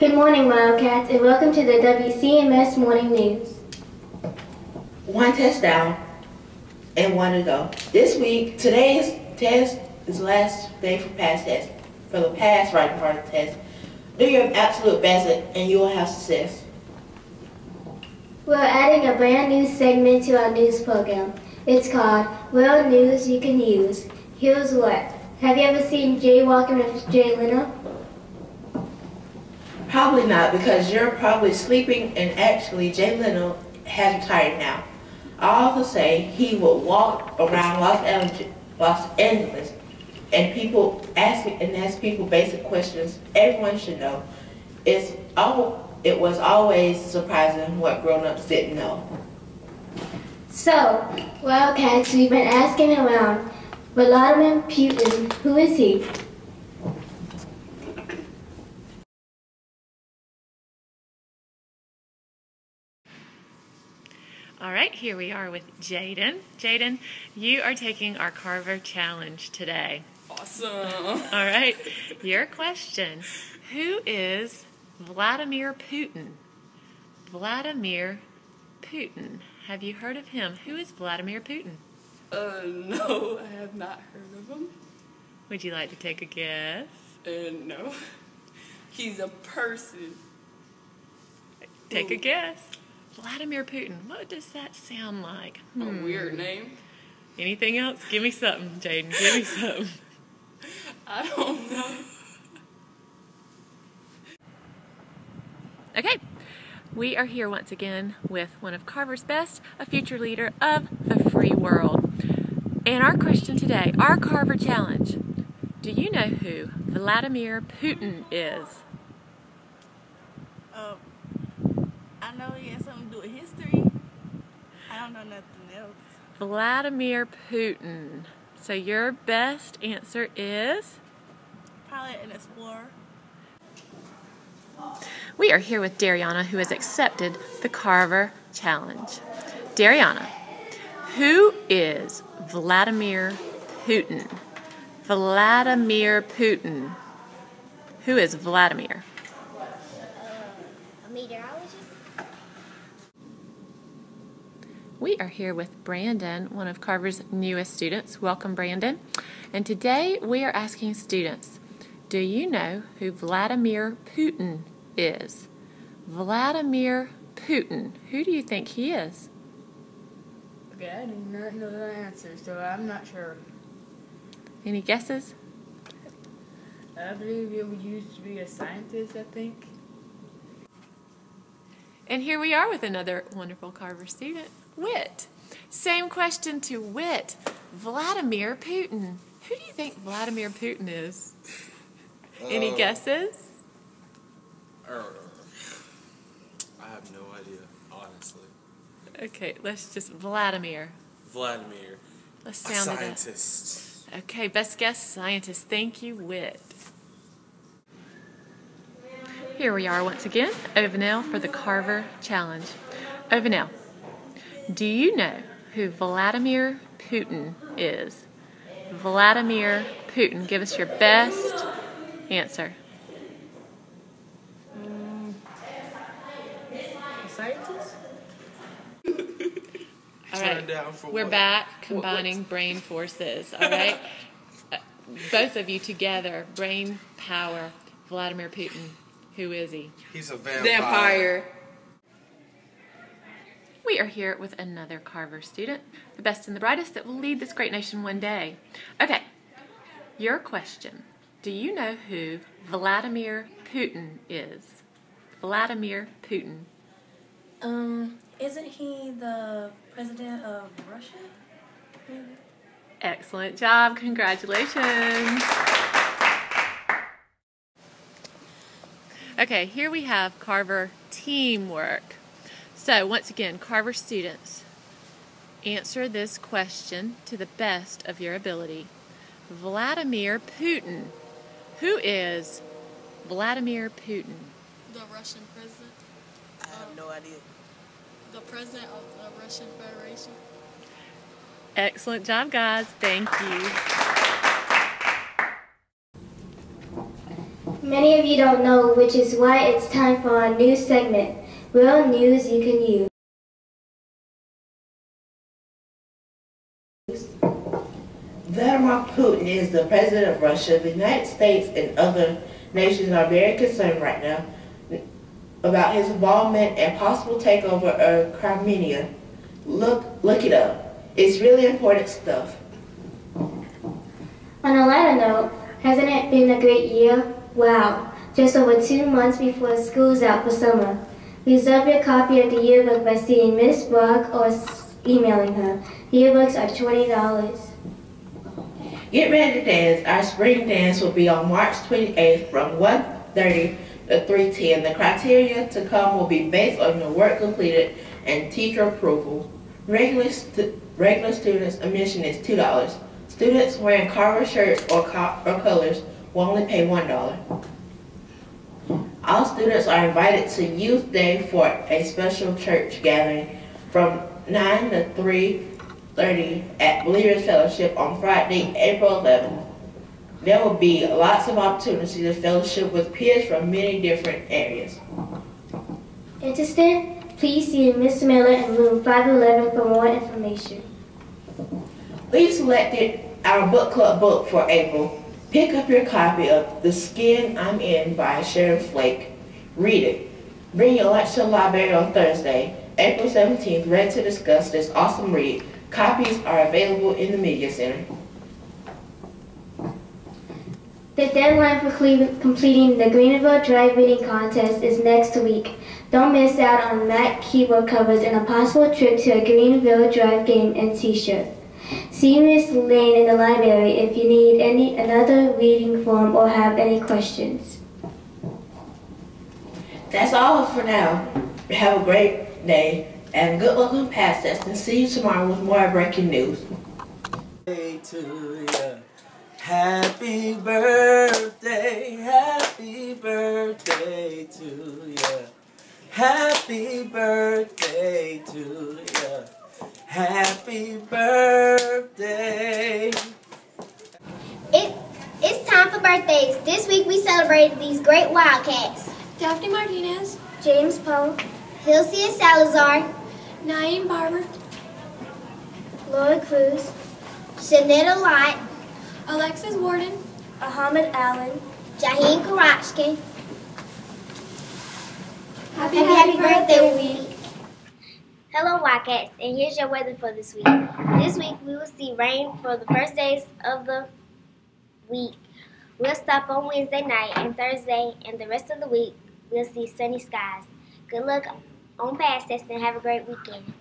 morning, Wildcats, and welcome to the WCMS Morning News. One test down and one to go. This week, today's test is the last day for PASS test. For the PASS writing part of the test, do your absolute best and you will have success. We're adding a brand new segment to our news program. It's called World News You Can Use. Here's what. Have you ever seen Jaywalking with Jay Leno? Probably not because you're probably sleeping and actually Jay Leno has retired now. I also say he would walk around Los Angeles, Los Angeles and people ask and ask people basic questions everyone should know. It's all it was always surprising what grown-ups didn't know. So, Wildcats, we've been asking around. Vladimir Putin, who is he? Right, here we are with Jaden. Jaden, you are taking our Carver Challenge today. Awesome. All right, your question Who is Vladimir Putin? Vladimir Putin. Have you heard of him? Who is Vladimir Putin? Uh, no, I have not heard of him. Would you like to take a guess? Uh, no. He's a person. Take a guess. Vladimir Putin. What does that sound like? A Hmm. weird name. Anything else? Give me something, Jaden. Give me something. I don't know. Okay, we are here once again with one of Carver's best, a future leader of the free world. And our question today, our Carver challenge. Do you know who Vladimir Putin is? Um, I has something to do with history. I don't know nothing else. Vladimir Putin. So your best answer is? Probably an explorer. We are here with Dariana, who has accepted the Carver Challenge. Dariana, who is Vladimir Putin? Vladimir Putin. Who is Vladimir? Uh, a meteorologist. We are here with Brandon, one of Carver's newest students. Welcome, Brandon. And today we are asking students Do you know who Vladimir Putin is? Vladimir Putin. Who do you think he is? Okay, I do not know the answer, so I'm not sure. Any guesses? I believe would used to be a scientist, I think. And here we are with another wonderful Carver student, Wit. Same question to Wit. Vladimir Putin. Who do you think Vladimir Putin is? Any Uh, guesses? er, I have no idea, honestly. Okay, let's just Vladimir. Vladimir, Let's a sound it out. scientist. Okay, best guess scientist. Thank you, Wit. Here we are once again, Ovanel for the Carver Challenge. Ovanel, do you know who Vladimir Putin is? Vladimir Putin. Give us your best answer. A scientist? All down for we're what? back combining brain forces. All right, Uh, both of you together, brain power. Vladimir Putin. Who is he? He's a vampire. Vampire. We are here with another Carver student, the best and the brightest that will lead this great nation one day. Okay, your question. Do you know who Vladimir Putin is? Vladimir Putin. Um, isn't he the president of Russia? Excellent job. Congratulations. Okay, here we have Carver teamwork. So, once again, Carver students, answer this question to the best of your ability. Vladimir Putin. Who is Vladimir Putin? The Russian president, I have um, no idea. the president of the Russian Federation. Excellent job, guys. Thank you. Many of you don't know, which is why it's time for our new segment, Real News You Can Use. Vladimir Putin is the president of Russia. The United States and other nations are very concerned right now about his involvement and possible takeover of Crimea. Look, look it up. It's really important stuff. On a lighter note, hasn't it been a great year? Wow, just over two months before school's out for summer. Reserve your copy of the yearbook by seeing Miss Brock or emailing her. Yearbooks are $20. Get ready to dance. Our spring dance will be on March 28th from 1.30 to 3.10. The criteria to come will be based on your work completed and teacher approval. Regular, stu regular students admission is $2. Students wearing Carver shirts or, co or colors will only pay $1. All students are invited to Youth Day for a special church gathering from 9 to 3.30 at Believers Fellowship on Friday, April 11th. There will be lots of opportunities to fellowship with peers from many different areas. Interested? Please see Miss Miller in room 511 for more information. We've selected our book club book for April. Pick up your copy of The Skin I'm In by Sharon Flake. Read it. Bring your lunch to the library on Thursday, April 17th, ready to discuss this awesome read. Copies are available in the Media Center. The deadline for completing the Greenville Drive Reading Contest is next week. Don't miss out on Mac keyboard covers and a possible trip to a Greenville Drive game and t-shirt. See Miss Lane in the library if you need any another reading form or have any questions. That's all for now. Have a great day and good luck on past tests and see you tomorrow with more breaking news. Birthday to. Happy birthday, happy birthday to ya. Happy birthday to ya. Happy birthday. It, it's time for birthdays. This week we celebrated these great Wildcats. Daphne Martinez, James Poe, Hilcia Salazar, Naeem Barber, Laura Cruz, Shanetta Lott, Alexis Warden, Ahmed Allen, Jaheen Karachkin. Happy, happy, birthday, week. Hello, Wildcats, and here's your weather for this week. This week we will see rain for the first days of the week. We'll stop on Wednesday night and Thursday, and the rest of the week we'll see sunny skies. Good luck on past tests and have a great weekend.